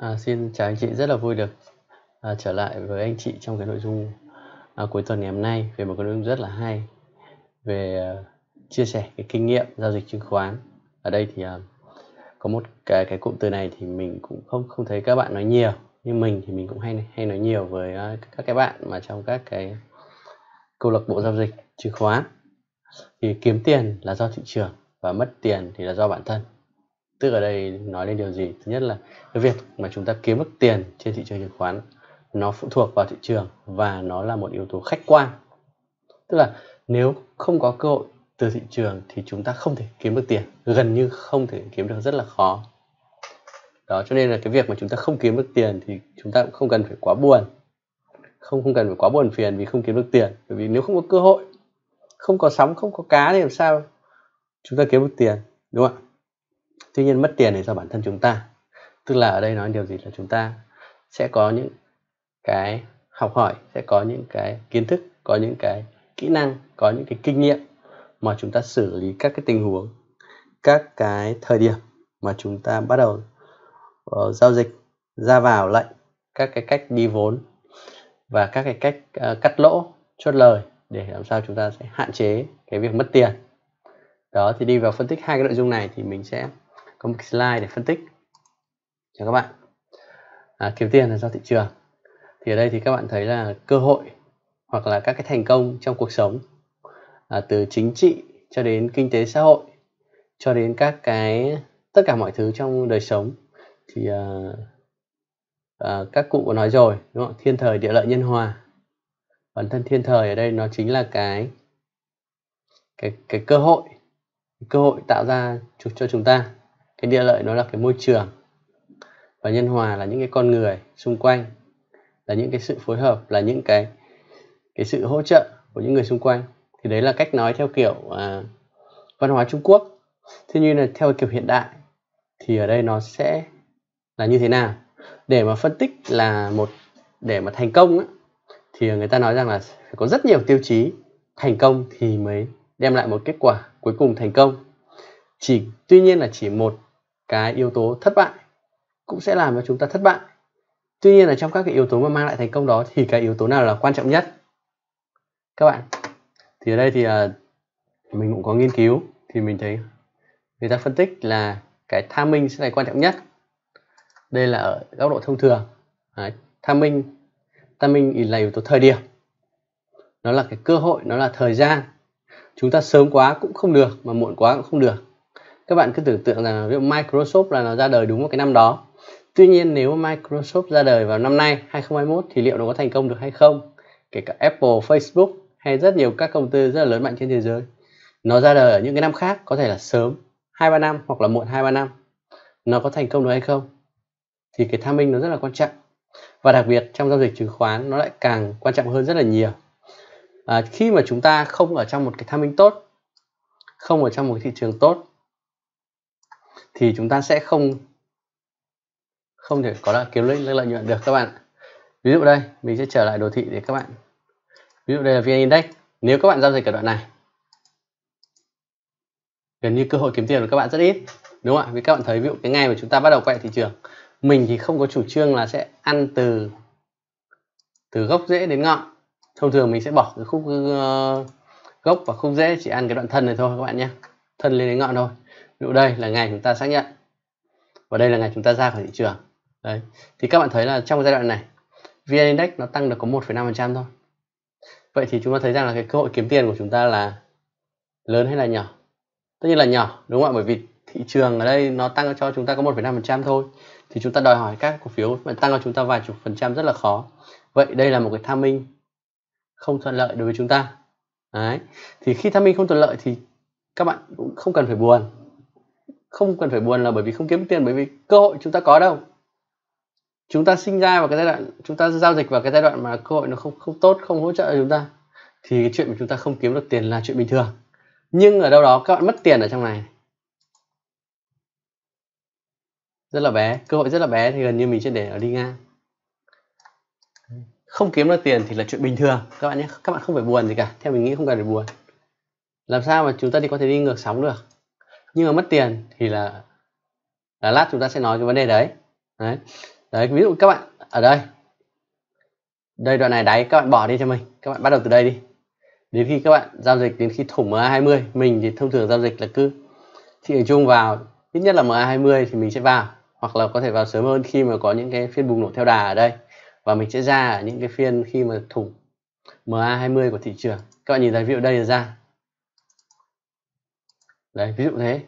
À, xin chào anh chị, rất là vui được à, trở lại với anh chị trong cái nội dung à, cuối tuần ngày hôm nay về một cái nội dung rất là hay về à, chia sẻ cái kinh nghiệm giao dịch chứng khoán. Ở đây thì à, có một cái cái cụm từ này thì mình cũng không không thấy các bạn nói nhiều, nhưng mình thì mình cũng hay hay nói nhiều với à, các cái bạn mà trong các cái câu lạc bộ giao dịch chứng khoán. Thì kiếm tiền là do thị trường và mất tiền thì là do bản thân tức ở đây nói lên điều gì? Thứ nhất là cái việc mà chúng ta kiếm được tiền trên thị trường chứng khoán, nó phụ thuộc vào thị trường và nó là một yếu tố khách quan. Tức là nếu không có cơ hội từ thị trường thì chúng ta không thể kiếm được tiền, gần như không thể kiếm được, rất là khó. Đó, cho nên là cái việc mà chúng ta không kiếm được tiền thì chúng ta cũng không cần phải quá buồn. Không không cần phải quá buồn phiền vì không kiếm được tiền. Bởi vì nếu không có cơ hội, không có sóng, không có cá thì làm sao chúng ta kiếm được tiền, đúng không ạ? Tuy nhiên mất tiền thì do bản thân chúng ta. Tức là ở đây nói điều gì là chúng ta sẽ có những cái học hỏi sẽ có những cái kiến thức có những cái kỹ năng có những cái kinh nghiệm mà chúng ta xử lý các cái tình huống các cái thời điểm mà chúng ta bắt đầu uh, giao dịch ra vào lệnh các cái cách đi vốn và các cái cách uh, cắt lỗ chốt lời để làm sao chúng ta sẽ hạn chế cái việc mất tiền. Đó thì đi vào phân tích hai cái nội dung này thì mình sẽ có một slide để phân tích. Cho các bạn. À, kiếm tiền là do thị trường. Thì ở đây thì các bạn thấy là cơ hội hoặc là các cái thành công trong cuộc sống à, từ chính trị cho đến kinh tế xã hội cho đến các cái tất cả mọi thứ trong đời sống. Thì à, à, các cụ có nói rồi đúng không? Thiên thời địa lợi nhân hòa. Bản thân thiên thời ở đây nó chính là cái cái cái cơ hội cơ hội tạo ra cho chúng ta cái địa lợi nó là cái môi trường và nhân hòa là những cái con người xung quanh là những cái sự phối hợp là những cái cái sự hỗ trợ của những người xung quanh. Thì đấy là cách nói theo kiểu à, văn hóa Trung Quốc. Thế nhưng là theo kiểu hiện đại thì ở đây nó sẽ là như thế nào? Để mà phân tích là một để mà thành công á, thì người ta nói rằng là phải có rất nhiều tiêu chí thành công thì mới đem lại một kết quả cuối cùng thành công. Chỉ tuy nhiên là chỉ một cái yếu tố thất bại cũng sẽ làm cho chúng ta thất bại. Tuy nhiên là trong các cái yếu tố mà mang lại thành công đó thì cái yếu tố nào là quan trọng nhất? Các bạn thì ở đây thì uh, mình cũng có nghiên cứu thì mình thấy người ta phân tích là cái tham minh sẽ là quan trọng nhất. Đây là ở góc độ thông thường. Đấy, tham minh tham minh là yếu tố thời điểm. Nó là cái cơ hội nó là thời gian. Chúng ta sớm quá cũng không được mà muộn quá cũng không được các bạn cứ tưởng tượng rằng ví dụ Microsoft là nó ra đời đúng vào cái năm đó. Tuy nhiên nếu Microsoft ra đời vào năm nay 2021 thì liệu nó có thành công được hay không? Kể cả Apple, Facebook hay rất nhiều các công ty rất là lớn mạnh trên thế giới. Nó ra đời ở những cái năm khác có thể là sớm hai ba năm hoặc là muộn hai ba năm. Nó có thành công được hay không? Thì cái tham minh nó rất là quan trọng. Và đặc biệt trong giao dịch chứng khoán nó lại càng quan trọng hơn rất là nhiều. À, khi mà chúng ta không ở trong một cái tham minh tốt không ở trong một cái thị trường tốt thì chúng ta sẽ không không thể có là kiếm lấy lợi nhuận được các bạn. Ví dụ đây mình sẽ trở lại đồ thị để các bạn. Ví dụ đây là vn index. Nếu các bạn giao dịch ở đoạn này gần như cơ hội kiếm tiền của các bạn rất ít đúng không ạ? Vì các bạn thấy ví dụ cái ngày mà chúng ta bắt đầu quay thị trường mình thì không có chủ trương là sẽ ăn từ từ gốc rễ đến ngọn. Thông thường mình sẽ bỏ cái khúc uh, gốc và khúc rễ chỉ ăn cái đoạn thân này thôi các bạn nhé. Thân lên đến ngọn thôi ví dụ đây là ngày chúng ta xác nhận. Và đây là ngày chúng ta ra khỏi thị trường. Đấy. Thì các bạn thấy là trong giai đoạn này vn index nó tăng được có 1,5% thôi. Vậy thì chúng ta thấy rằng là cái cơ hội kiếm tiền của chúng ta là lớn hay là nhỏ? Tất nhiên là nhỏ đúng không ạ? Bởi vì thị trường ở đây nó tăng cho chúng ta có 1,5% thôi. Thì chúng ta đòi hỏi các cổ phiếu mà tăng cho chúng ta vài chục phần trăm rất là khó. Vậy đây là một cái tham minh không thuận lợi đối với chúng ta. Đấy. Thì khi tham minh không thuận lợi thì các bạn cũng không cần phải buồn không cần phải buồn là bởi vì không kiếm tiền, bởi vì cơ hội chúng ta có đâu. Chúng ta sinh ra vào cái giai đoạn, chúng ta giao dịch vào cái giai đoạn mà cơ hội nó không không tốt, không hỗ trợ chúng ta, thì cái chuyện mà chúng ta không kiếm được tiền là chuyện bình thường. Nhưng ở đâu đó các bạn mất tiền ở trong này. Rất là bé, cơ hội rất là bé thì gần như mình sẽ để ở đi ngang. Không kiếm được tiền thì là chuyện bình thường. Các bạn nhé, các bạn không phải buồn gì cả, theo mình nghĩ không cần phải buồn. Làm sao mà chúng ta đi có thể đi ngược sóng được? Nhưng mà mất tiền thì là là lát chúng ta sẽ nói cái vấn đề đấy. Đấy. Đấy, ví dụ các bạn, ở đây. Đây, đoạn này đáy, các bạn bỏ đi cho mình. Các bạn bắt đầu từ đây đi. Đến khi các bạn giao dịch, đến khi thủng MA20 mình thì thông thường giao dịch là cứ thị trường chung vào, ít nhất là MA20 thì mình sẽ vào. Hoặc là có thể vào sớm hơn khi mà có những cái phiên bùng nổ theo đà ở đây. Và mình sẽ ra ở những cái phiên khi mà thủng MA20 của thị trường. Các bạn nhìn thấy ví dụ đây là ra đấy ví dụ thế.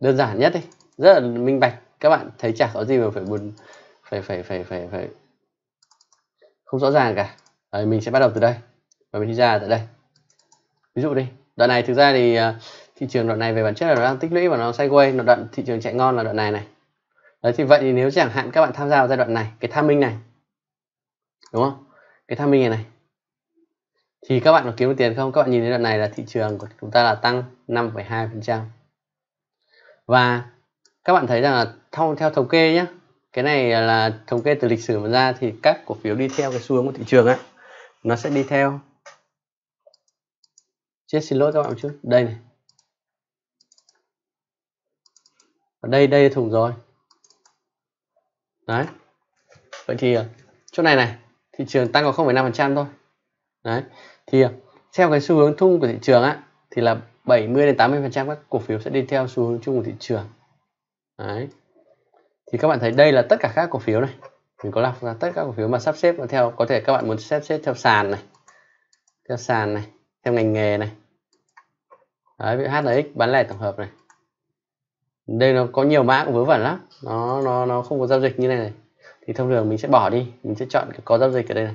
Đơn giản nhất đi. Rất là minh bạch. Các bạn thấy chả có gì mà phải buồn phải phải phải phải phải không rõ ràng cả. Đấy, mình sẽ bắt đầu từ đây. Và mình đi ra tại đây. Ví dụ đi. Đoạn này thực ra thì uh, thị trường đoạn này về bản chất là nó đang tích lũy và nó sideways. Nó đoạn thị trường chạy ngon là đoạn này này. Đấy thì vậy thì nếu chẳng hạn các bạn tham gia vào giai đoạn này cái tham minh này đúng không? Cái tham minh này này thì các bạn có kiếm được tiền không? Các bạn nhìn thấy đoạn này là thị trường của chúng ta là tăng 5,2% và các bạn thấy rằng là theo, theo thống kê nhé cái này là thống kê từ lịch sử mà ra thì các cổ phiếu đi theo cái xu hướng của thị trường á nó sẽ đi theo. Chết xin lỗi các bạn một chút. Đây này. Ở đây đây thùng rồi. Đấy. Vậy thì chỗ này này thị trường tăng có 0,5% thôi. Đấy thì theo cái xu hướng chung của thị trường á, thì là 70 đến 80 phần trăm các cổ phiếu sẽ đi theo xu hướng chung của thị trường. Đấy. Thì các bạn thấy đây là tất cả các cổ phiếu này. Mình có lọc ra tất cả cổ phiếu mà sắp xếp theo, có thể các bạn muốn sắp xếp theo sàn này, theo sàn này, theo ngành nghề này. Đấy ví HNX bán lẻ tổng hợp này. Đây nó có nhiều mã cũng vớ vẩn lắm. Nó nó nó không có giao dịch như này này. Thì thông thường mình sẽ bỏ đi. Mình sẽ chọn cái có giao dịch ở đây này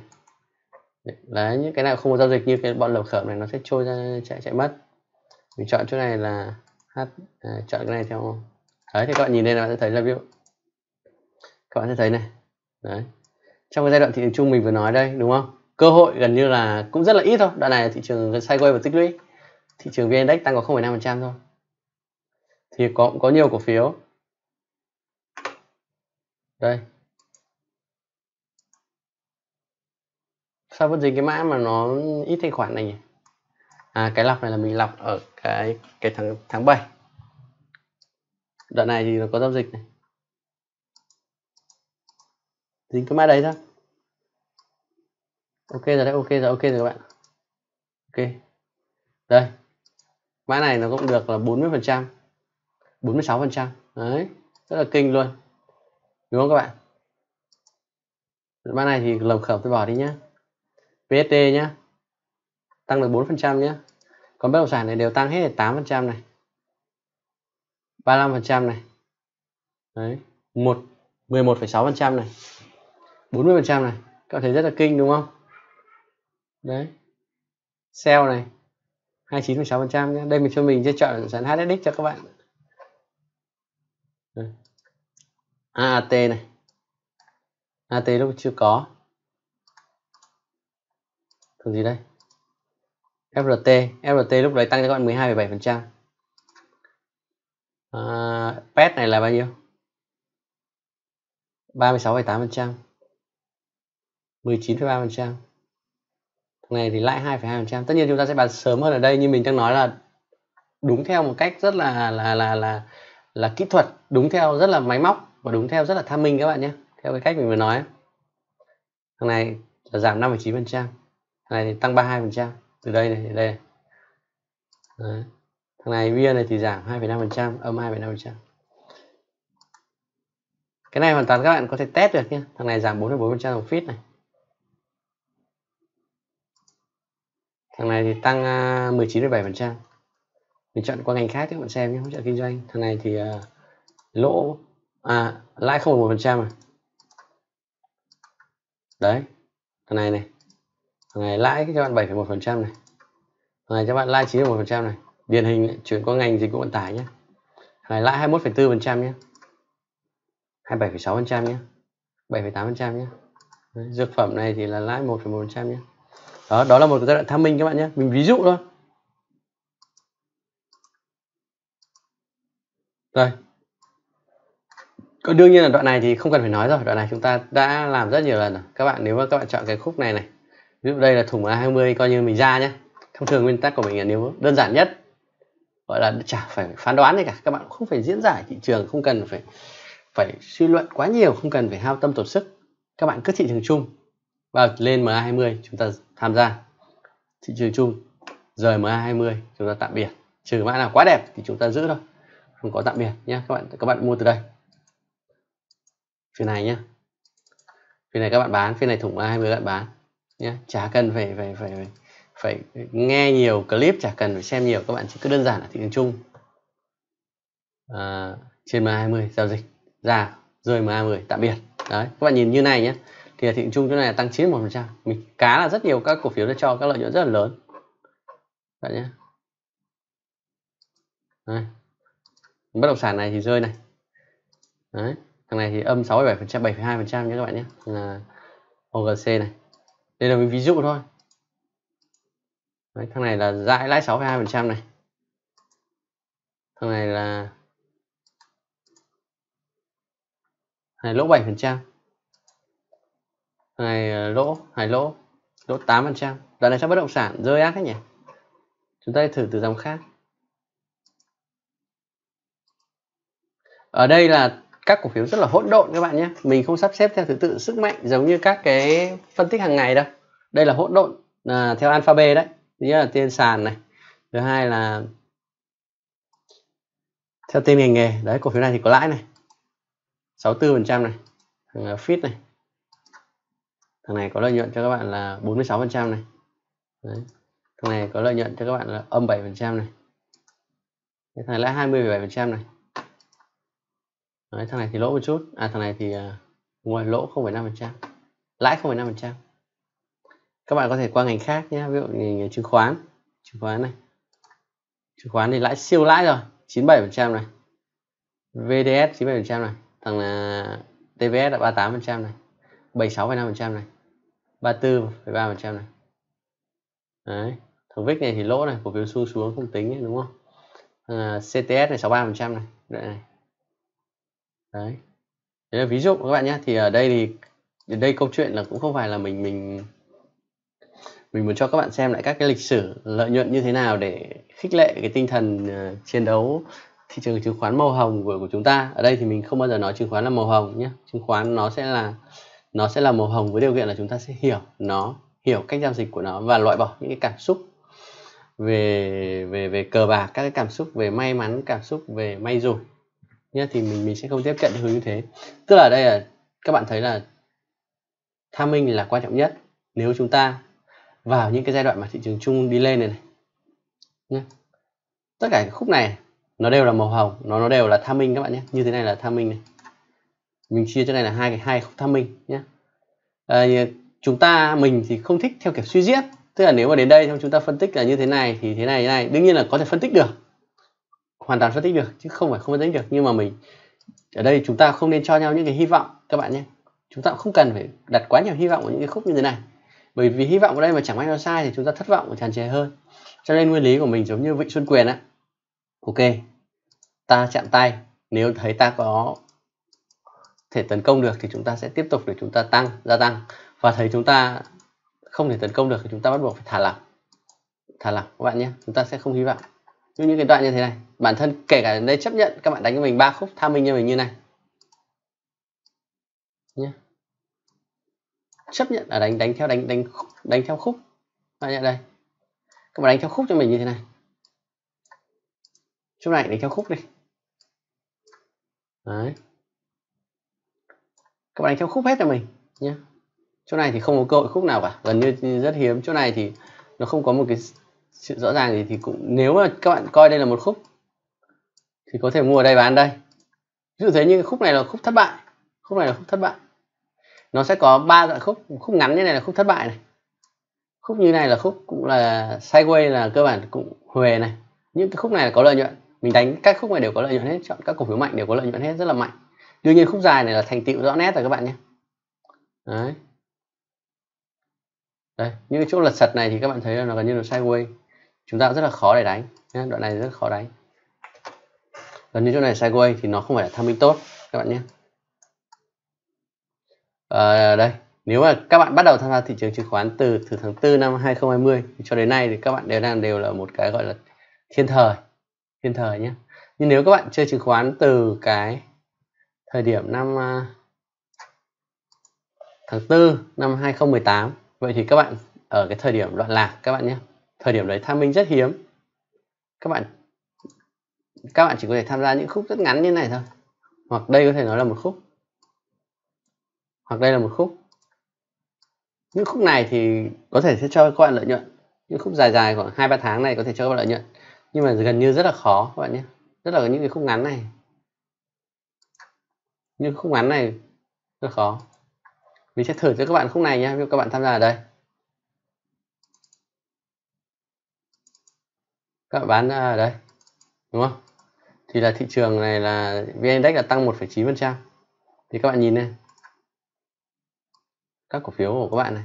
đấy những cái nào không có giao dịch như cái bọn lập khởi này nó sẽ trôi ra chạy chạy mất. Mình chọn chỗ này là h à, chọn cái này theo. Đấy thì các bạn nhìn đây là bạn sẽ thấy là ví dụ các bạn sẽ thấy này. Đấy. Trong cái giai đoạn thị trường chung mình vừa nói đây đúng không? Cơ hội gần như là cũng rất là ít thôi. Đoạn này thị trường sideways và tích lũy. Thị trường vn index tăng có 0,5% thôi. Thì có có nhiều cổ phiếu. Đây. Sao vẫn dính cái mã mà nó ít thanh khoản này nhỉ? À cái lọc này là mình lọc ở cái cái tháng tháng 7 đoạn này thì nó có giao dịch này. Dính cái mã đấy thôi. Ok rồi đấy, ok rồi ok rồi các bạn. Ok. Đây. Mã này nó cũng được là 40 phần trăm. 46 phần trăm. Đấy, rất là kinh luôn. Đúng không các bạn? Mã này thì lồng khởi tôi bỏ đi nhá. PST nhá. Tăng được 4 phần trăm nhá. Còn bất động sản này đều tăng hết 8 phần trăm này. 35 phần trăm này. Đấy một 11,6 phần trăm này. 40 phần trăm này. Các bạn thấy rất là kinh đúng không? Đấy. Sell này 29,6 phần trăm nhé đây mình cho mình sẽ chọn sản HSX cho các bạn. AAT này. AAT lúc chưa có thường gì đây? FRT FRT lúc đấy tăng cho các bạn 12,7 phần trăm. À, PET này là bao nhiêu? 36,8 phần trăm. 19,3 phần trăm. Này thì lãi 2,2 phần trăm. Tất nhiên chúng ta sẽ bán sớm hơn ở đây nhưng mình đang nói là đúng theo một cách rất là là là là là kỹ thuật đúng theo rất là máy móc và đúng theo rất là tham minh các bạn nhé theo cái cách mình vừa nói. Thằng này là giảm 5,9 phần trăm này thì tăng 32 phần trăm. Từ đây này đến đây Đấy. thằng này vn này thì giảm 2,5 phần trăm âm 2,5 phần trăm. Cái này hoàn toàn các bạn có thể test được nhé. Thằng này giảm 4,4 phần trăm đồng fit này. Thằng này thì tăng à, 19,7 phần trăm. Mình chọn qua ngành khác các bạn xem nhé hỗ trợ kinh doanh. Thằng này thì uh, lỗ à lãi không một phần trăm à. đấy. Thằng này này thằng này lãi cho bạn 7,1 phần trăm này. Thằng này cho bạn lãi 9,1 phần trăm này. Điển hình chuyển qua ngành dịch vụ vận tải nhé thằng này lãi 21,4 phần trăm nhé 27,6 phần trăm nhé 7,8 phần trăm Đấy, dược phẩm này thì là lãi 1,1 phần trăm nhé đó đó là một giai đoạn tham minh các bạn nhé mình ví dụ thôi. Rồi còn đương nhiên là đoạn này thì không cần phải nói rồi. Đoạn này chúng ta đã làm rất nhiều lần rồi. Các bạn nếu mà các bạn chọn cái khúc này này ví dụ đây là thùng A20 coi như mình ra nhé. Thông thường nguyên tắc của mình là nếu đơn giản nhất, gọi là chả phải phán đoán gì cả, các bạn không phải diễn giải thị trường, không cần phải phải suy luận quá nhiều, không cần phải hao tâm tổn sức. Các bạn cứ thị trường chung vào lên MA20 chúng ta tham gia thị trường chung. Rời MA20 chúng ta tạm biệt. Trừ mã nào quá đẹp thì chúng ta giữ thôi, không có tạm biệt nhé. Các bạn các bạn mua từ đây. Phiên này nhé. Phiên này các bạn bán, phiên này thủng MA20 các bạn bán nhé chả cần phải phải phải phải, phải nghe nhiều clip chả cần phải xem nhiều các bạn chỉ cứ đơn giản là thị trường chung. À, trên MA20 giao dịch ra rơi MA10 tạm biệt. Đấy các bạn nhìn như này nhé thì thị trường chung chỗ này là tăng 91% mình cá là rất nhiều các cổ phiếu đã cho các lợi nhuận rất là lớn. Bạn nhé đấy. bất động sản này thì rơi này. Đấy thằng này thì âm 67 phần trăm 72 phần trăm nhé các bạn nhé là OGC này đây là mình ví dụ thôi. Đấy, thằng này là lãi lãi 62 phần trăm này. Thằng này là này lỗ 7 phần trăm. Ờ, này lỗ hai lỗ lỗ 8 phần trăm. Đoạn này sao bất động sản rơi ác đấy nhỉ? Chúng ta thử từ dòng khác. Ở đây là các cổ phiếu rất là hỗn độn các bạn nhé. Mình không sắp xếp theo thứ tự sức mạnh giống như các cái phân tích hàng ngày đâu. Đây là hỗn độn à, theo alphabet đấy. Thứ nhất là tên sàn này. Thứ hai là theo tên ngành nghề. Đấy cổ phiếu này thì có lãi này. 64 phần trăm này. Thằng à, fit này. Thằng này có lợi nhuận cho các bạn là 46 phần trăm này. Đấy. thằng này có lợi nhuận cho các bạn là âm 7 phần trăm này. Thằng này lãi 20,7 phần trăm này. Đấy, thằng này thì lỗ một chút. À thằng này thì uh, ngoài lỗ 0,5 phần trăm. Lãi 0,5 phần trăm. Các bạn có thể qua ngành khác nhé ví dụ ngành à, chứng khoán. Chứng khoán này. Chứng khoán thì lãi siêu lãi rồi. 97 phần trăm này. VDS 97 phần trăm này. Thằng à, là TVS là 38 phần trăm này. 76,5 phần trăm này. 34,3 phần trăm này. Đấy. Thằng VIX này thì lỗ này cổ phiếu xu xuống không tính ấy, đúng không? À, CTS này 63 phần trăm này. Đây này đấy. Đấy là ví dụ các bạn nhé thì ở đây thì ở đây câu chuyện là cũng không phải là mình mình mình muốn cho các bạn xem lại các cái lịch sử lợi nhuận như thế nào để khích lệ cái tinh thần uh, chiến đấu thị trường chứng khoán màu hồng của, của chúng ta. Ở đây thì mình không bao giờ nói chứng khoán là màu hồng nhé chứng khoán nó sẽ là nó sẽ là màu hồng với điều kiện là chúng ta sẽ hiểu nó hiểu cách giao dịch của nó và loại bỏ những cái cảm xúc về về về cờ bạc các cái cảm xúc về may mắn cảm xúc về may rủi nhé thì mình mình sẽ không tiếp cận hướng như thế. Tức là đây là các bạn thấy là tham minh là quan trọng nhất nếu chúng ta vào những cái giai đoạn mà thị trường chung đi lên này, này. Nhé tất cả cái khúc này nó đều là màu hồng nó nó đều là tham minh các bạn nhé. Như thế này là tham minh này. Mình chia cho này là hai cái hai khúc tham minh nhé à, chúng ta mình thì không thích theo kiểu suy diễn. Tức là nếu mà đến đây xong chúng ta phân tích là như thế này thì thế này thế này. Đương nhiên là có thể phân tích được hoàn toàn phân tích được, chứ không phải không phân tích được. Nhưng mà mình, ở đây chúng ta không nên cho nhau những cái hy vọng, các bạn nhé. Chúng ta cũng không cần phải đặt quá nhiều hy vọng vào những cái khúc như thế này. Bởi vì hy vọng ở đây mà chẳng may nó sai thì chúng ta thất vọng và tràn trề hơn. Cho nên nguyên lý của mình giống như vịnh xuân quyền á. Ok, ta chạm tay. Nếu thấy ta có thể tấn công được thì chúng ta sẽ tiếp tục để chúng ta tăng, gia tăng. Và thấy chúng ta không thể tấn công được thì chúng ta bắt buộc phải thả lỏng. Thả lỏng, các bạn nhé. Chúng ta sẽ không hy vọng như những cái đoạn như thế này, bản thân kể cả đây chấp nhận, các bạn đánh cho mình ba khúc, tham minh cho mình như này. Nhé chấp nhận là đánh đánh theo, đánh đánh đánh theo khúc. Bạn nhận đây. Các bạn đánh theo khúc cho mình như thế này. Chỗ này đánh theo khúc đi. Đấy. Các bạn đánh theo khúc hết cho mình nhé chỗ này thì không có cơ hội khúc nào cả. Gần như rất hiếm. Chỗ này thì nó không có một cái sự rõ ràng gì thì cũng, nếu mà các bạn coi đây là một khúc, thì có thể mua ở đây bán đây. Ví dụ thế như khúc này là khúc thất bại. Khúc này là khúc thất bại. Nó sẽ có ba dạng khúc. Khúc ngắn như này là khúc thất bại này. Khúc như này là khúc cũng là sideways, là cơ bản cũng huề này. Những cái khúc này là có lợi nhuận. Mình đánh các khúc này đều có lợi nhuận hết. Chọn các cổ phiếu mạnh đều có lợi nhuận hết. Rất là mạnh. Đương nhiên khúc dài này là thành tựu rõ nét rồi các bạn nhé. Đấy. Đây những cái chỗ lật sật này thì các bạn thấy là nó gần như là sideways chúng ta rất là khó để đánh nhé. đoạn này rất khó đánh. Gần như chỗ này sideways thì nó không phải là tham minh tốt các bạn nhé. À, đây nếu mà các bạn bắt đầu tham gia thị trường chứng khoán từ từ tháng 4 năm 2020 cho đến nay thì các bạn đều đang đều là một cái gọi là thiên thời thiên thời nhé. Nhưng nếu các bạn chơi chứng khoán từ cái thời điểm năm à, tháng 4 năm 2018 vậy thì các bạn ở cái thời điểm loạn lạc các bạn nhé thời điểm đấy tham minh rất hiếm. Các bạn các bạn chỉ có thể tham gia những khúc rất ngắn như này thôi. Hoặc đây có thể nói là một khúc. Hoặc đây là một khúc. Những khúc này thì có thể sẽ cho các bạn lợi nhuận. Những khúc dài dài khoảng hai ba tháng này có thể cho các bạn lợi nhuận. Nhưng mà gần như rất là khó, các bạn nhé. Rất là những cái khúc ngắn này. Những khúc ngắn này rất khó. Mình sẽ thử cho các bạn khúc này nhé các bạn tham gia ở đây. Các bạn bán ở đây đúng không? Thì là thị trường này là vn index là tăng 1,9 phần trăm. Thì các bạn nhìn này các cổ phiếu của các bạn này.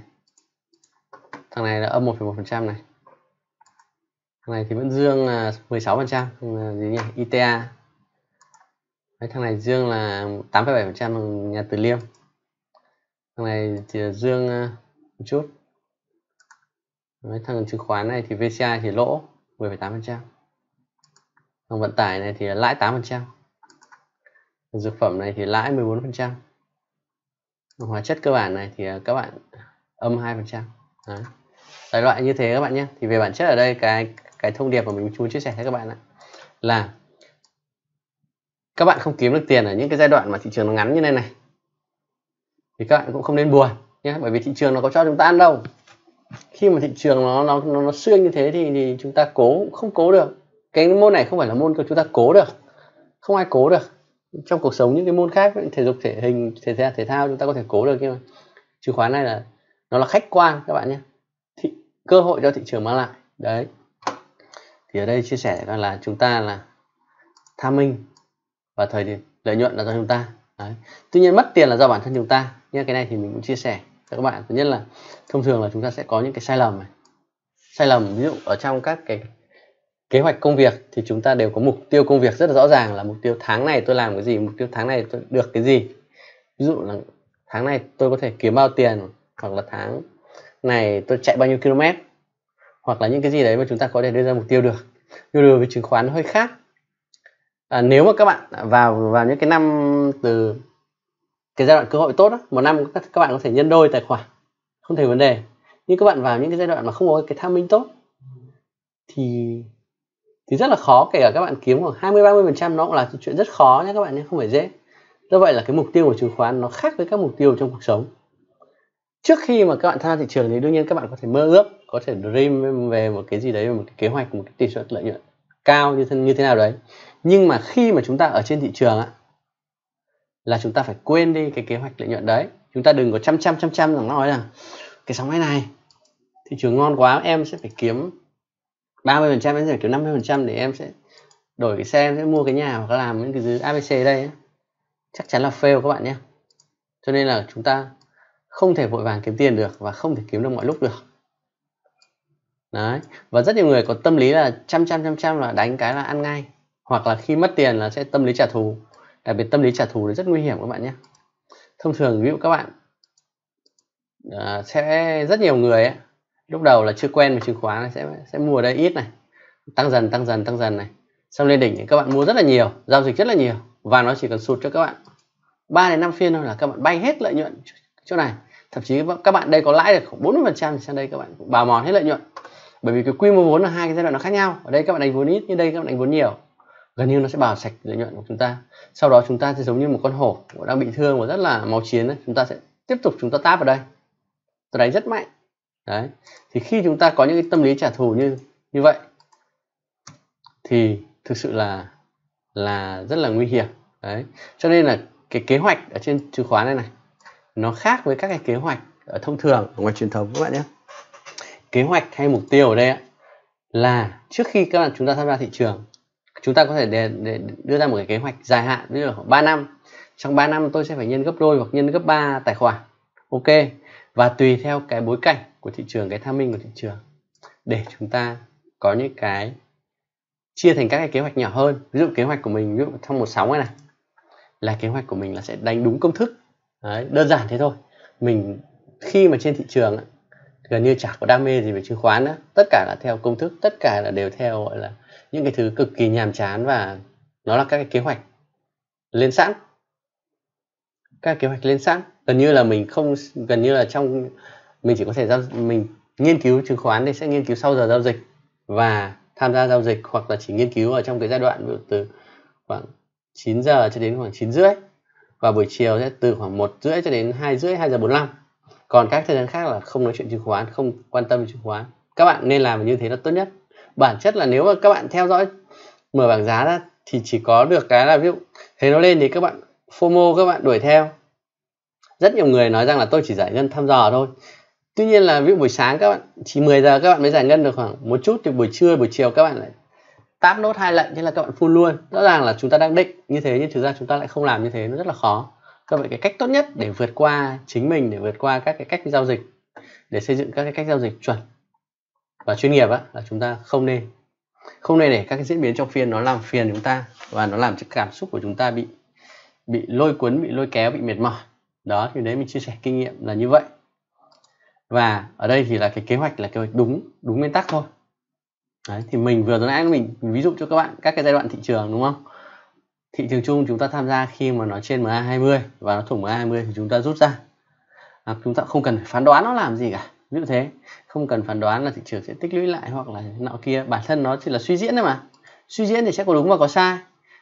Thằng này là âm 1,1 phần trăm này. Thằng này thì vẫn dương là 16 phần trăm gì nhỉ? ITA Đấy, thằng này dương là 8,7 phần trăm nhà Từ Liêm. Thằng này thì dương à, một chút. Đấy, thằng chứng khoán này thì VCI thì lỗ. 10,8% dòng vận tải này thì lãi 8%, dược phẩm này thì lãi 14%, hóa chất cơ bản này thì à, các bạn âm 2% Đấy. đại loại như thế các bạn nhé. Thì về bản chất ở đây cái cái thông điệp mà mình muốn chia sẻ với các bạn là các bạn không kiếm được tiền ở những cái giai đoạn mà thị trường nó ngắn như này này thì các bạn cũng không nên buồn nhé. Bởi vì thị trường nó có cho chúng ta ăn đâu khi mà thị trường nó nó nó, nó xuyên như thế thì, thì chúng ta cố không cố được. Cái môn này không phải là môn của chúng ta cố được. Không ai cố được. Trong cuộc sống những cái môn khác thể dục thể hình thể thao thể thao chúng ta có thể cố được nhưng mà chứng khoán này là nó là khách quan các bạn nhé. Thị, cơ hội cho thị trường mang lại. Đấy. Thì ở đây chia sẻ là chúng ta là tham minh và thời điểm lợi nhuận là do chúng ta. Đấy. tuy nhiên mất tiền là do bản thân chúng ta. Nhưng cái này thì mình cũng chia sẻ các bạn thứ nhất là thông thường là chúng ta sẽ có những cái sai lầm này. Sai lầm ví dụ ở trong các cái kế hoạch công việc thì chúng ta đều có mục tiêu công việc rất là rõ ràng là mục tiêu tháng này tôi làm cái gì mục tiêu tháng này tôi được cái gì. Ví dụ là tháng này tôi có thể kiếm bao tiền hoặc là tháng này tôi chạy bao nhiêu km hoặc là những cái gì đấy mà chúng ta có thể đưa ra mục tiêu được. Nhưng đối với chứng khoán hơi khác. À, nếu mà các bạn vào vào những cái năm từ cái giai đoạn cơ hội tốt đó, một năm các, các bạn có thể nhân đôi tài khoản không thể vấn đề. Nhưng các bạn vào những cái giai đoạn mà không có cái tham minh tốt thì thì rất là khó kể cả các bạn kiếm khoảng 20 30 phần trăm nó cũng là chuyện rất khó nhé các bạn nhé không phải dễ. Do vậy là cái mục tiêu của chứng khoán nó khác với các mục tiêu trong cuộc sống. Trước khi mà các bạn tham gia thị trường thì đương nhiên các bạn có thể mơ ước có thể dream về một cái gì đấy một cái kế hoạch một cái tỷ suất lợi nhuận cao như thế, như thế nào đấy. Nhưng mà khi mà chúng ta ở trên thị trường á là chúng ta phải quên đi cái kế hoạch lợi nhuận đấy. Chúng ta đừng có chăm chăm chăm chăm rằng nói là, cái sóng này này, thị trường ngon quá, em sẽ phải kiếm 30 phần trăm, em sẽ phải kiếm 50 phần trăm để em sẽ đổi cái xe, em sẽ mua cái nhà hoặc làm những cái dưới ABC đây chắc chắn là fail các bạn nhé. Cho nên là chúng ta không thể vội vàng kiếm tiền được và không thể kiếm được mọi lúc được. Đấy. Và rất nhiều người có tâm lý là trăm trăm trăm trăm là đánh cái là ăn ngay. Hoặc là khi mất tiền là sẽ tâm lý trả thù đặc biệt tâm lý trả thù là rất nguy hiểm các bạn nhé. Thông thường ví dụ các bạn à, sẽ rất nhiều người ấy, lúc đầu là chưa quen với chứng khoán sẽ sẽ mua đây ít này tăng dần tăng dần tăng dần này. Xong lên đỉnh thì các bạn mua rất là nhiều giao dịch rất là nhiều và nó chỉ cần sụt cho các bạn 3 đến 5 phiên thôi là các bạn bay hết lợi nhuận chỗ này. Thậm chí các bạn đây có lãi được khoảng 40 phần trăm sang đây các bạn cũng bào mòn hết lợi nhuận. Bởi vì cái quy mô vốn là hai cái giai đoạn nó khác nhau. Ở đây các bạn đánh vốn ít như đây các bạn đánh vốn nhiều gần như nó sẽ bào sạch lợi nhuận của chúng ta. Sau đó chúng ta sẽ giống như một con hổ đang bị thương và rất là máu chiến ấy. chúng ta sẽ tiếp tục chúng ta táp vào đây. Tôi đánh rất mạnh. Đấy. Thì khi chúng ta có những cái tâm lý trả thù như như vậy, thì thực sự là là rất là nguy hiểm. Đấy. Cho nên là cái kế hoạch ở trên chứng khoán này này, nó khác với các cái kế hoạch ở thông thường ở ngoài truyền thống các bạn nhé. Kế hoạch hay mục tiêu ở đây là trước khi các bạn chúng ta tham gia thị trường chúng ta có thể để, để đưa ra một cái kế hoạch dài hạn ví dụ khoảng 3 năm. Trong 3 năm tôi sẽ phải nhân gấp đôi hoặc nhân gấp 3 tài khoản. Ok. Và tùy theo cái bối cảnh của thị trường cái tham minh của thị trường để chúng ta có những cái chia thành các cái kế hoạch nhỏ hơn. Ví dụ kế hoạch của mình ví dụ trong một sóng này này là kế hoạch của mình là sẽ đánh đúng công thức. Đấy, đơn giản thế thôi. Mình khi mà trên thị trường gần như chả có đam mê gì về chứng khoán nữa. Tất cả là theo công thức tất cả là đều theo gọi là những cái thứ cực kỳ nhàm chán và nó là các cái kế hoạch lên sẵn. Các kế hoạch lên sẵn. Gần như là mình không, gần như là trong, mình chỉ có thể giao, mình nghiên cứu chứng khoán thì sẽ nghiên cứu sau giờ giao dịch và tham gia giao dịch hoặc là chỉ nghiên cứu ở trong cái giai đoạn từ khoảng 9 giờ cho đến khoảng 9 rưỡi và buổi chiều sẽ từ khoảng một rưỡi cho đến hai rưỡi, hai giờ 45 còn các thời gian khác là không nói chuyện chứng khoán, không quan tâm chứng khoán. Các bạn nên làm như thế là tốt nhất bản chất là nếu mà các bạn theo dõi, mở bảng giá ra thì chỉ có được cái là ví dụ thấy nó lên thì các bạn FOMO, các bạn đuổi theo. Rất nhiều người nói rằng là tôi chỉ giải ngân thăm dò thôi. Tuy nhiên là ví dụ buổi sáng các bạn, chỉ 10 giờ các bạn mới giải ngân được khoảng một chút thì buổi trưa, buổi chiều các bạn lại táp nốt hai lệnh thế là các bạn full luôn. Rõ ràng là chúng ta đang định như thế nhưng thực ra chúng ta lại không làm như thế, nó rất là khó. Các vậy cái cách tốt nhất để vượt qua chính mình, để vượt qua các cái cách giao dịch, để xây dựng các cái cách giao dịch chuẩn và chuyên nghiệp á là chúng ta không nên không nên để các cái diễn biến trong phiên nó làm phiền chúng ta và nó làm cho cảm xúc của chúng ta bị bị lôi cuốn bị lôi kéo bị mệt mỏi. Đó thì đấy mình chia sẻ kinh nghiệm là như vậy. Và ở đây thì là cái kế hoạch là kế hoạch đúng đúng nguyên tắc thôi. Đấy thì mình vừa rồi nãy mình ví dụ cho các bạn các cái giai đoạn thị trường đúng không? Thị trường chung chúng ta tham gia khi mà nó trên MA20 và nó thủng MA20 thì chúng ta rút ra. À, chúng ta không cần phải phán đoán nó làm gì cả như thế. Không cần phán đoán là thị trường sẽ tích lũy lại hoặc là nọ kia. Bản thân nó chỉ là suy diễn thôi mà. Suy diễn thì sẽ có đúng và có sai.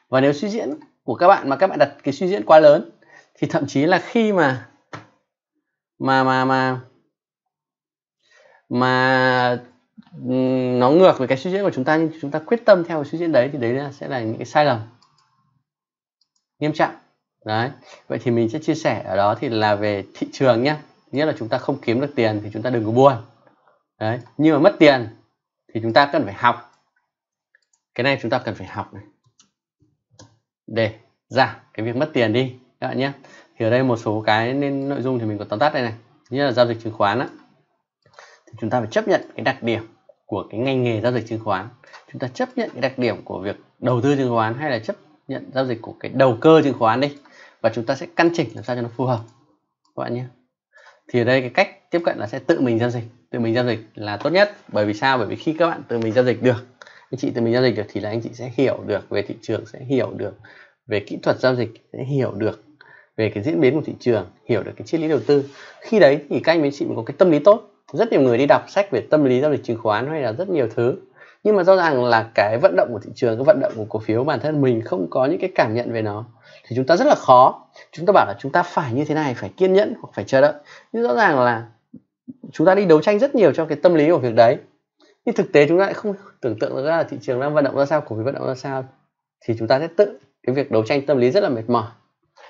Và nếu suy diễn của các bạn mà các bạn đặt cái suy diễn quá lớn, thì thậm chí là khi mà mà mà mà mà nó ngược với cái suy diễn của chúng ta nhưng chúng ta quyết tâm theo cái suy diễn đấy thì đấy là, sẽ là những cái sai lầm. Nghiêm trọng. Đấy. Vậy thì mình sẽ chia sẻ ở đó thì là về thị trường nhé nghĩa là chúng ta không kiếm được tiền thì chúng ta đừng có buồn. Đấy, nhưng mà mất tiền thì chúng ta cần phải học. Cái này chúng ta cần phải học này. Để giảm cái việc mất tiền đi, các bạn nhé. Thì ở đây một số cái nên nội dung thì mình có tóm tắt đây này. Như là giao dịch chứng khoán á, thì chúng ta phải chấp nhận cái đặc điểm của cái ngành nghề giao dịch chứng khoán. Chúng ta chấp nhận cái đặc điểm của việc đầu tư chứng khoán hay là chấp nhận giao dịch của cái đầu cơ chứng khoán đi. Và chúng ta sẽ căn chỉnh làm sao cho nó phù hợp, các bạn nhé thì ở đây cái cách tiếp cận là sẽ tự mình giao dịch. Tự mình giao dịch là tốt nhất. Bởi vì sao? Bởi vì khi các bạn tự mình giao dịch được, anh chị tự mình giao dịch được thì là anh chị sẽ hiểu được về thị trường, sẽ hiểu được về kỹ thuật giao dịch, sẽ hiểu được về cái diễn biến của thị trường, hiểu được cái triết lý đầu tư. Khi đấy thì các anh với chị có cái tâm lý tốt. Rất nhiều người đi đọc sách về tâm lý giao dịch chứng khoán hay là rất nhiều thứ. Nhưng mà rõ ràng là cái vận động của thị trường, cái vận động của cổ phiếu bản thân mình không có những cái cảm nhận về nó thì chúng ta rất là khó. Chúng ta bảo là chúng ta phải như thế này phải kiên nhẫn hoặc phải chờ đợi. Nhưng rõ ràng là chúng ta đi đấu tranh rất nhiều cho cái tâm lý của việc đấy. Nhưng thực tế chúng ta lại không tưởng tượng ra là thị trường đang vận động ra sao cổ phiếu vận động ra sao. Thì chúng ta sẽ tự cái việc đấu tranh tâm lý rất là mệt mỏi.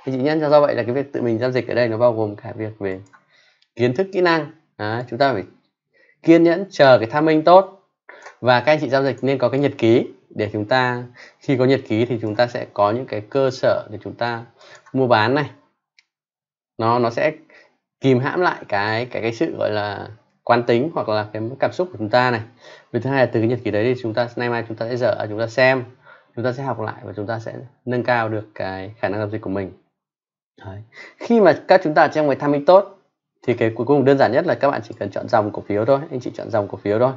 Thì chị nhân cho do vậy là cái việc tự mình giao dịch ở đây nó bao gồm cả việc về kiến thức kỹ năng. À, chúng ta phải kiên nhẫn chờ cái tham minh tốt. Và các anh chị giao dịch nên có cái nhật ký để chúng ta, khi có nhật ký thì chúng ta sẽ có những cái cơ sở để chúng ta mua bán này. Nó nó sẽ kìm hãm lại cái cái cái sự gọi là quán tính hoặc là cái cảm xúc của chúng ta này. Vì thứ hai là từ cái nhật ký đấy thì chúng ta, nay mai chúng ta sẽ dở à, chúng ta xem, chúng ta sẽ học lại và chúng ta sẽ nâng cao được cái khả năng giao dịch của mình. Đấy. khi mà các chúng ta trong cái tham minh tốt, thì cái cuối cùng đơn giản nhất là các bạn chỉ cần chọn dòng cổ phiếu thôi. Anh chị chọn dòng cổ phiếu thôi.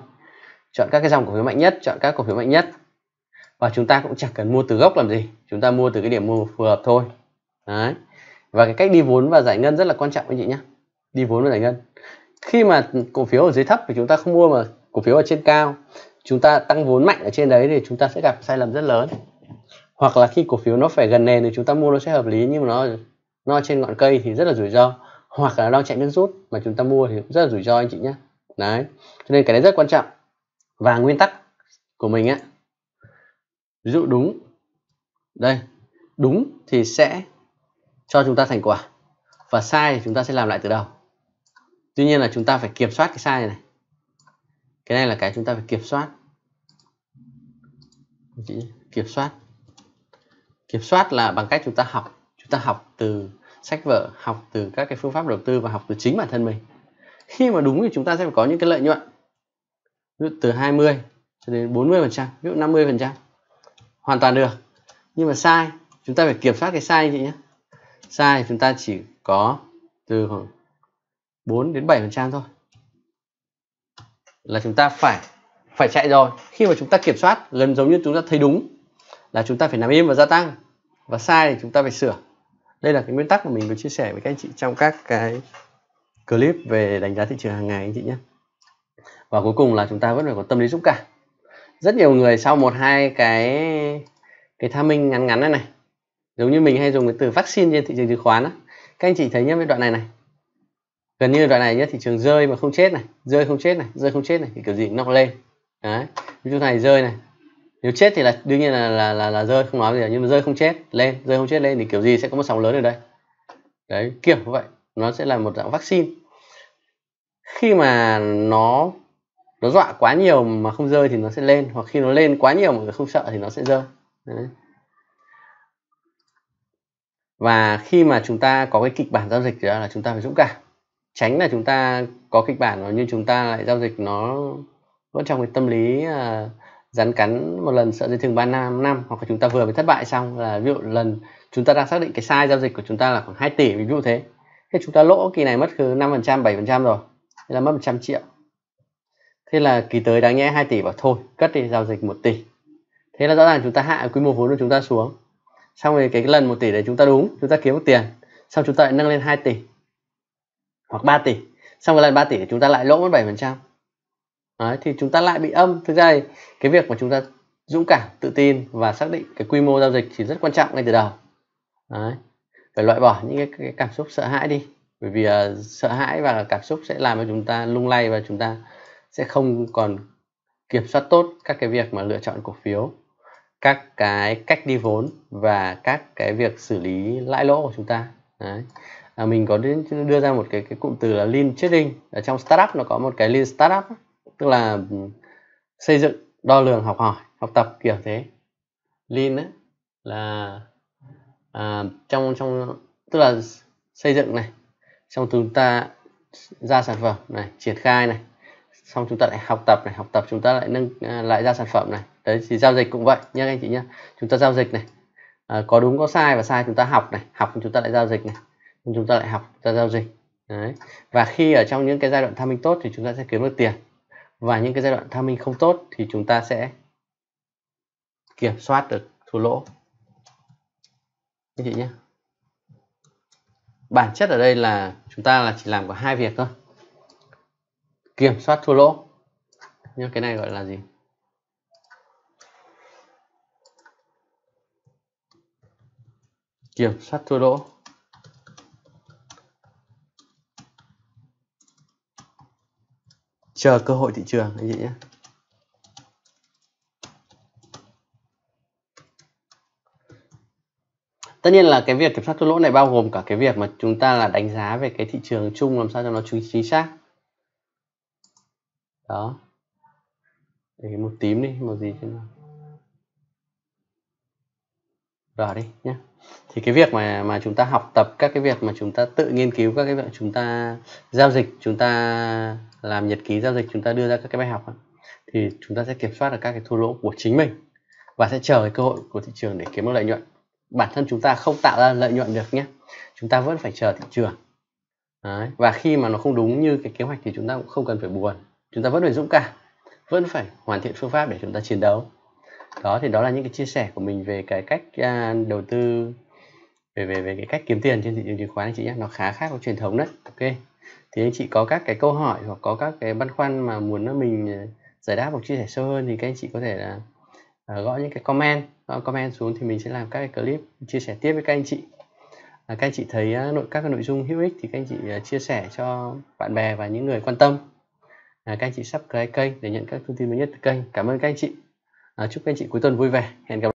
Chọn các cái dòng cổ phiếu mạnh nhất, chọn các cổ phiếu mạnh nhất và chúng ta cũng chẳng cần mua từ gốc làm gì, chúng ta mua từ cái điểm mua phù hợp thôi. Đấy. Và cái cách đi vốn và giải ngân rất là quan trọng anh chị nhé. Đi vốn và giải ngân. Khi mà cổ phiếu ở dưới thấp thì chúng ta không mua mà cổ phiếu ở trên cao, chúng ta tăng vốn mạnh ở trên đấy thì chúng ta sẽ gặp sai lầm rất lớn. Hoặc là khi cổ phiếu nó phải gần nền thì chúng ta mua nó sẽ hợp lý nhưng mà nó nó trên ngọn cây thì rất là rủi ro. Hoặc là đang chạy nước rút mà chúng ta mua thì rất là rủi ro anh chị nhé. Đấy. Cho nên cái đấy rất quan trọng. Và nguyên tắc của mình á ví dụ đúng. Đây đúng thì sẽ cho chúng ta thành quả và sai thì chúng ta sẽ làm lại từ đầu. Tuy nhiên là chúng ta phải kiểm soát cái sai này, này. cái này là cái chúng ta phải kiểm soát. Kiểm soát. Kiểm soát là bằng cách chúng ta học chúng ta học từ sách vở học từ các cái phương pháp đầu tư và học từ chính bản thân mình. Khi mà đúng thì chúng ta sẽ phải có những cái lợi nhuận. Ví dụ từ 20 cho đến 40 phần trăm ví dụ 50 phần trăm hoàn toàn được. Nhưng mà sai, chúng ta phải kiểm soát cái sai chị nhé. Sai, chúng ta chỉ có từ khoảng 4 đến 7 phần trăm thôi. Là chúng ta phải phải chạy rồi. Khi mà chúng ta kiểm soát, gần giống như chúng ta thấy đúng, là chúng ta phải nằm im và gia tăng. Và sai thì chúng ta phải sửa. Đây là cái nguyên tắc mà mình vừa chia sẻ với các anh chị trong các cái clip về đánh giá thị trường hàng ngày anh chị nhé. Và cuối cùng là chúng ta vẫn phải có tâm lý dũng cảm rất nhiều người sau một hai cái cái tham minh ngắn ngắn này này. Giống như mình hay dùng cái từ vaccine trên thị trường chứng khoán á. Các anh chị thấy nhé cái đoạn này này. Gần như đoạn này nhé thị trường rơi mà không chết này rơi không chết này rơi không chết này thì kiểu gì nó lên. Đấy ví dụ này rơi này. Nếu chết thì là đương nhiên là là là, là rơi không nói gì nhưng mà rơi không chết lên rơi không chết lên thì kiểu gì sẽ có một sóng lớn ở đây. Đấy kiểu như vậy. Nó sẽ là một dạng vaccine. Khi mà nó nó dọa quá nhiều mà không rơi thì nó sẽ lên hoặc khi nó lên quá nhiều mà không sợ thì nó sẽ rơi. Đấy. và khi mà chúng ta có cái kịch bản giao dịch thì là chúng ta phải dũng cảm. Tránh là chúng ta có kịch bản nó nhưng chúng ta lại giao dịch nó vẫn trong cái tâm lý uh, rắn cắn một lần sợ dây thừng 3 năm năm hoặc là chúng ta vừa mới thất bại xong là ví dụ lần chúng ta đang xác định cái sai giao dịch của chúng ta là khoảng 2 tỷ ví dụ thế. Thế chúng ta lỗ kỳ này mất cứ 5 phần trăm 7 phần trăm rồi thế là mất 100 triệu thế là kỳ tới đáng nhẽ 2 tỷ bảo thôi cất đi giao dịch 1 tỷ thế là rõ ràng chúng ta hạ quy mô vốn của chúng ta xuống xong rồi cái lần 1 tỷ đấy chúng ta đúng chúng ta kiếm được tiền xong chúng ta lại nâng lên 2 tỷ hoặc 3 tỷ xong rồi lần 3 tỷ chúng ta lại lỗ mất 7 phần trăm Đấy, thì chúng ta lại bị âm thực ra thì cái việc mà chúng ta dũng cảm tự tin và xác định cái quy mô giao dịch thì rất quan trọng ngay từ đầu Đấy. phải loại bỏ những cái, cái cảm xúc sợ hãi đi bởi vì uh, sợ hãi và cảm xúc sẽ làm cho chúng ta lung lay và chúng ta sẽ không còn kiểm soát tốt các cái việc mà lựa chọn cổ phiếu các cái cách đi vốn và các cái việc xử lý lãi lỗ của chúng ta. Đấy. À, mình có đưa ra một cái cái cụm từ là lean trading. Ở trong startup nó có một cái lean startup tức là ừ, xây dựng đo lường học hỏi học tập kiểu thế. Lean ấy là à, trong trong tức là xây dựng này xong chúng ta ra sản phẩm này triển khai này xong chúng ta lại học tập này học tập chúng ta lại nâng à, lại ra sản phẩm này. Đấy thì giao dịch cũng vậy nhé anh chị nhé chúng ta giao dịch này. À, có đúng có sai và sai chúng ta học này. Học chúng ta lại giao dịch này. Chúng ta lại học chúng ta giao dịch. Đấy. Và khi ở trong những cái giai đoạn tham minh tốt thì chúng ta sẽ kiếm được tiền. Và những cái giai đoạn tham minh không tốt thì chúng ta sẽ kiểm soát được thua lỗ. Anh chị nhé bản chất ở đây là chúng ta là chỉ làm có hai việc thôi kiểm soát thua lỗ. Nhưng cái này gọi là gì? Kiểm soát thua lỗ. Chờ cơ hội thị trường, anh chị nhé. Tất nhiên là cái việc kiểm soát thua lỗ này bao gồm cả cái việc mà chúng ta là đánh giá về cái thị trường chung làm sao cho nó chính xác đó. Để một tím đi, màu gì cho nó đỏ đi nhé thì cái việc mà mà chúng ta học tập các cái việc mà chúng ta tự nghiên cứu các cái việc chúng ta giao dịch, chúng ta làm nhật ký giao dịch, chúng ta đưa ra các cái bài học thì chúng ta sẽ kiểm soát được các cái thua lỗ của chính mình và sẽ chờ cái cơ hội của thị trường để kiếm được lợi nhuận. Bản thân chúng ta không tạo ra lợi nhuận được nhé. Chúng ta vẫn phải chờ thị trường. Đấy. và khi mà nó không đúng như cái kế hoạch thì chúng ta cũng không cần phải buồn chúng ta vẫn phải dũng cảm vẫn phải hoàn thiện phương pháp để chúng ta chiến đấu. Đó thì đó là những cái chia sẻ của mình về cái cách uh, đầu tư về về về cái cách kiếm tiền trên thị trường chứng khoán anh chị nhé. Nó khá khác với truyền thống đấy ok? Thì anh chị có các cái câu hỏi hoặc có các cái băn khoăn mà muốn mình à, giải đáp hoặc chia sẻ sâu hơn thì các anh chị có thể là uh, gõ những cái comment gõ comment xuống thì mình sẽ làm các cái clip chia sẻ tiếp với các anh chị. Uh, các anh chị thấy uh, nội các cái nội dung hữu ích thì các anh chị uh, chia sẻ cho bạn bè và những người quan tâm à, các anh chị subscribe kênh để nhận các thông tin mới nhất từ kênh. Cảm ơn các anh chị. À, chúc các anh chị cuối tuần vui vẻ. Hẹn gặp